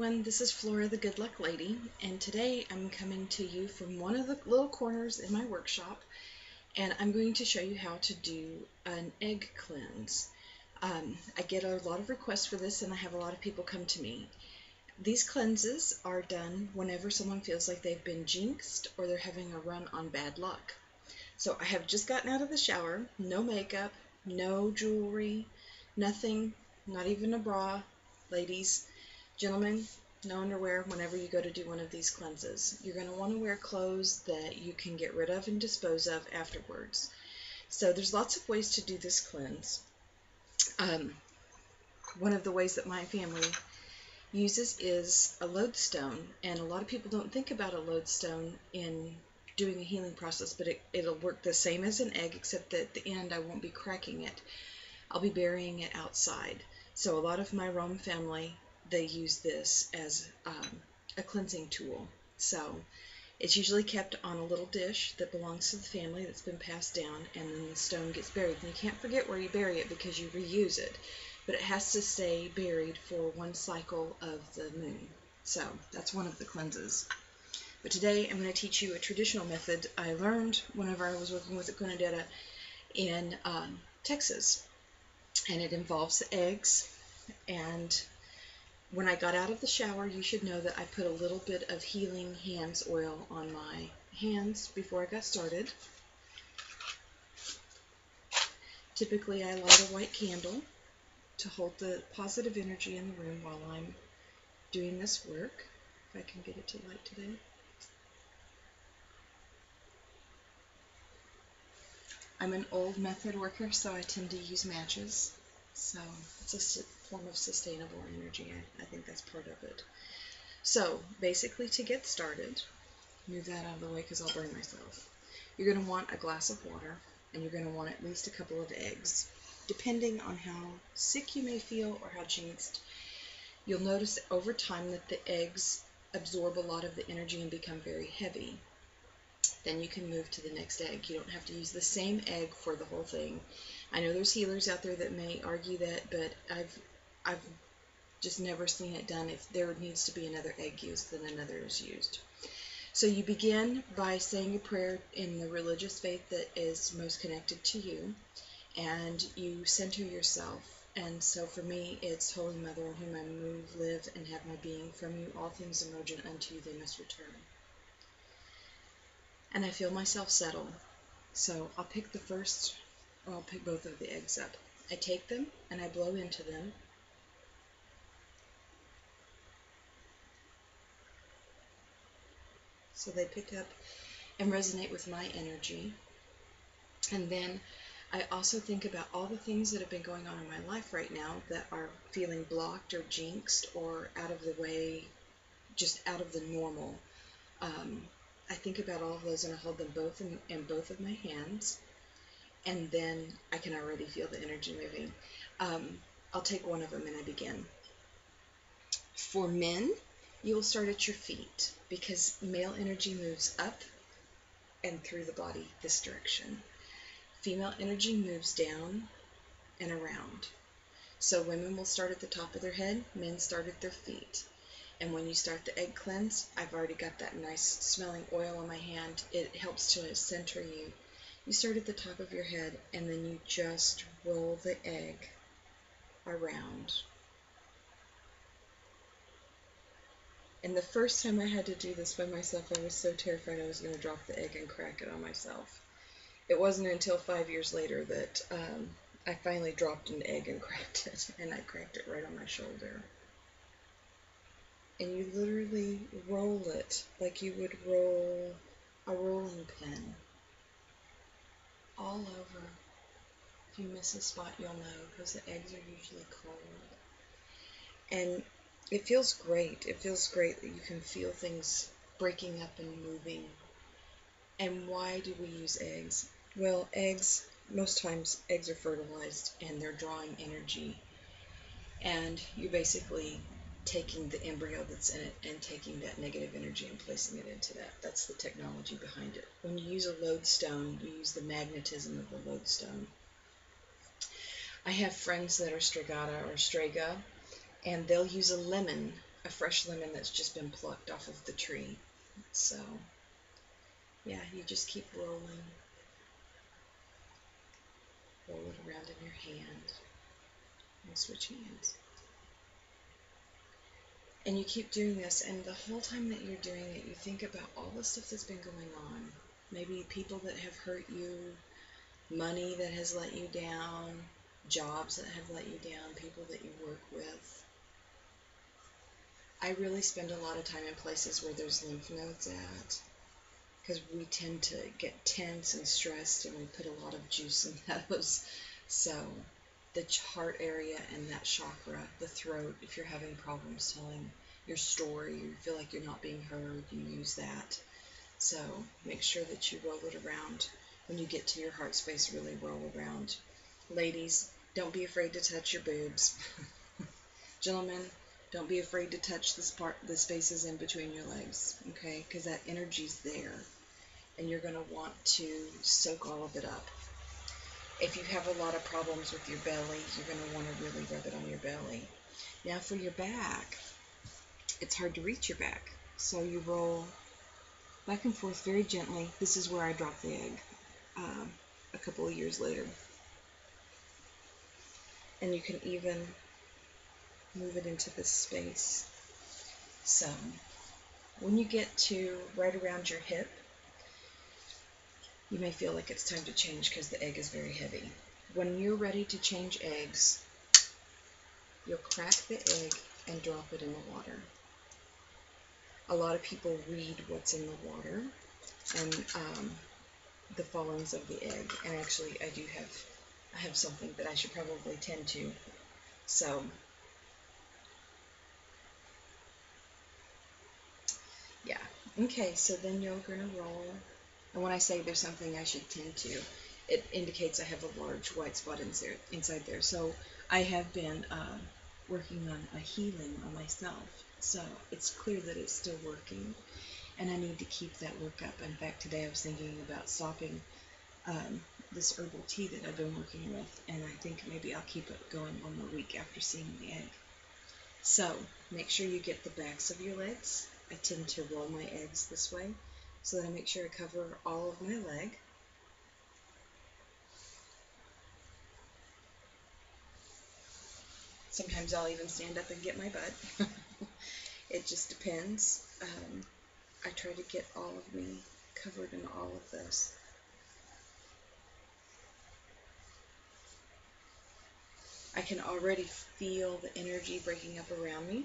Everyone, this is Flora the Good Luck Lady, and today I'm coming to you from one of the little corners in my workshop, and I'm going to show you how to do an egg cleanse. Um, I get a lot of requests for this, and I have a lot of people come to me. These cleanses are done whenever someone feels like they've been jinxed or they're having a run on bad luck. So I have just gotten out of the shower, no makeup, no jewelry, nothing, not even a bra, ladies Gentlemen, no underwear whenever you go to do one of these cleanses. You're going to want to wear clothes that you can get rid of and dispose of afterwards. So there's lots of ways to do this cleanse. Um, one of the ways that my family uses is a lodestone, and a lot of people don't think about a lodestone in doing a healing process, but it, it'll work the same as an egg, except that at the end I won't be cracking it. I'll be burying it outside. So a lot of my Rom family they use this as um, a cleansing tool. So it's usually kept on a little dish that belongs to the family that's been passed down, and then the stone gets buried. And you can't forget where you bury it because you reuse it, but it has to stay buried for one cycle of the moon. So that's one of the cleanses. But today I'm going to teach you a traditional method I learned whenever I was working with the Curandera in um, Texas. And it involves eggs and when I got out of the shower, you should know that I put a little bit of Healing Hands oil on my hands before I got started. Typically, I light a white candle to hold the positive energy in the room while I'm doing this work. If I can get it to light today. I'm an old method worker, so I tend to use matches. So it's a form of sustainable energy. I, I think that's part of it. So basically to get started, move that out of the way because I'll burn myself. You're going to want a glass of water and you're going to want at least a couple of eggs. Depending on how sick you may feel or how jinxed, you'll notice over time that the eggs absorb a lot of the energy and become very heavy. Then you can move to the next egg. You don't have to use the same egg for the whole thing. I know there's healers out there that may argue that, but I've I've just never seen it done. If there needs to be another egg used, then another is used. So you begin by saying a prayer in the religious faith that is most connected to you, and you center yourself. And so for me, it's Holy Mother, in whom I move, live, and have my being. From you, all things emergent unto you, they must return. And I feel myself settle. So I'll pick the first I'll pick both of the eggs up. I take them and I blow into them. So they pick up and resonate with my energy. And then I also think about all the things that have been going on in my life right now that are feeling blocked or jinxed or out of the way, just out of the normal. Um, I think about all of those and I hold them both in, in both of my hands and then I can already feel the energy moving. Um, I'll take one of them and I begin. For men, you will start at your feet because male energy moves up and through the body this direction. Female energy moves down and around. So women will start at the top of their head, men start at their feet. And when you start the egg cleanse, I've already got that nice smelling oil on my hand. It helps to center you you start at the top of your head and then you just roll the egg around. And the first time I had to do this by myself, I was so terrified I was going to drop the egg and crack it on myself. It wasn't until five years later that um, I finally dropped an egg and cracked it, and I cracked it right on my shoulder. And you literally roll it like you would roll a rolling pin all over. If you miss a spot, you'll know because the eggs are usually cold. And it feels great. It feels great that you can feel things breaking up and moving. And why do we use eggs? Well, eggs, most times eggs are fertilized and they're drawing energy. And you basically taking the embryo that's in it and taking that negative energy and placing it into that. That's the technology behind it. When you use a lodestone, you use the magnetism of the lodestone. I have friends that are Strigata or Strega, and they'll use a lemon a fresh lemon that's just been plucked off of the tree. So, yeah, you just keep rolling. Roll it around in your hand. And switch hands. And you keep doing this, and the whole time that you're doing it, you think about all the stuff that's been going on. Maybe people that have hurt you, money that has let you down, jobs that have let you down, people that you work with. I really spend a lot of time in places where there's lymph nodes at because we tend to get tense and stressed and we put a lot of juice in those. So the heart area and that chakra, the throat, if you're having problems telling your story, you feel like you're not being heard, you use that. So make sure that you roll it around. When you get to your heart space, really roll around. Ladies, don't be afraid to touch your boobs. Gentlemen, don't be afraid to touch the, part, the spaces in between your legs, okay? Because that energy's there. And you're going to want to soak all of it up. If you have a lot of problems with your belly, you're going to want to really rub it on your belly. Now for your back, it's hard to reach your back. So you roll back and forth very gently. This is where I dropped the egg um, a couple of years later. And you can even move it into this space. So when you get to right around your hip, you may feel like it's time to change because the egg is very heavy. When you're ready to change eggs, you'll crack the egg and drop it in the water. A lot of people read what's in the water and um, the fallings of the egg. And actually, I do have I have something that I should probably tend to. So yeah. Okay, so then you're gonna roll and when I say there's something I should tend to, it indicates I have a large white spot in there, inside there. So I have been uh, working on a healing on myself. So it's clear that it's still working. And I need to keep that work up. In fact, today I was thinking about stopping um, this herbal tea that I've been working with. And I think maybe I'll keep it going one more week after seeing the egg. So make sure you get the backs of your legs. I tend to roll my eggs this way so that I make sure I cover all of my leg. Sometimes I'll even stand up and get my butt. it just depends. Um, I try to get all of me covered in all of this. I can already feel the energy breaking up around me.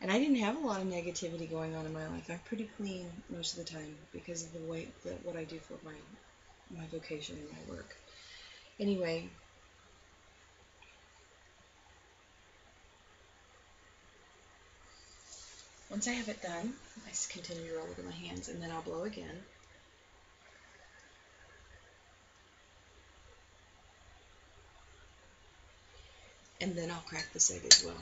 And I didn't have a lot of negativity going on in my life. I'm pretty clean most of the time because of the way that what I do for my my vocation and my work. Anyway, once I have it done, I just continue to roll it in my hands and then I'll blow again. And then I'll crack this egg as well.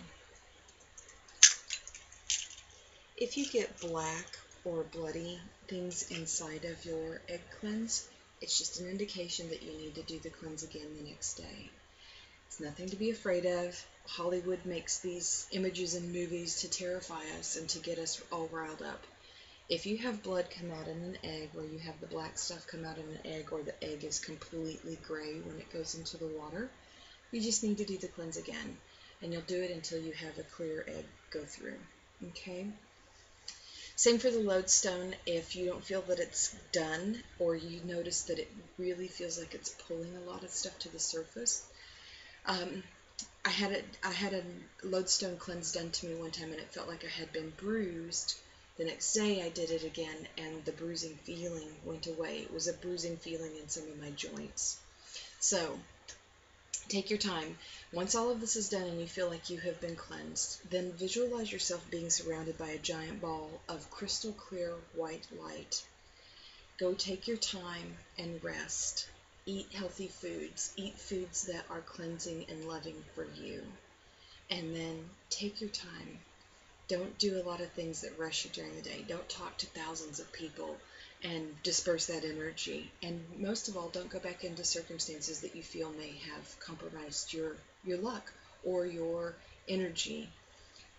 If you get black or bloody things inside of your egg cleanse, it's just an indication that you need to do the cleanse again the next day. It's nothing to be afraid of. Hollywood makes these images and movies to terrify us and to get us all riled up. If you have blood come out in an egg, or you have the black stuff come out in an egg, or the egg is completely gray when it goes into the water, you just need to do the cleanse again. And you'll do it until you have a clear egg go through. Okay? Same for the lodestone. If you don't feel that it's done or you notice that it really feels like it's pulling a lot of stuff to the surface, um, I had a I had a lodestone cleanse done to me one time and it felt like I had been bruised. The next day I did it again and the bruising feeling went away. It was a bruising feeling in some of my joints. So Take your time. Once all of this is done and you feel like you have been cleansed, then visualize yourself being surrounded by a giant ball of crystal clear white light. Go take your time and rest. Eat healthy foods. Eat foods that are cleansing and loving for you. And then take your time. Don't do a lot of things that rush you during the day. Don't talk to thousands of people and disperse that energy. And most of all, don't go back into circumstances that you feel may have compromised your, your luck or your energy.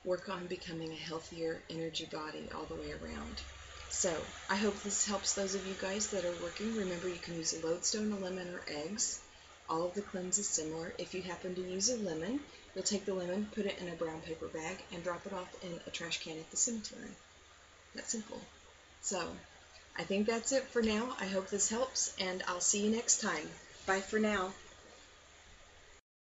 work on becoming a healthier energy body all the way around. So I hope this helps those of you guys that are working. Remember, you can use a lodestone, a lemon, or eggs. All of the cleanse is similar. If you happen to use a lemon, you'll take the lemon, put it in a brown paper bag, and drop it off in a trash can at the cemetery. That's simple. So I think that's it for now. I hope this helps, and I'll see you next time. Bye for now.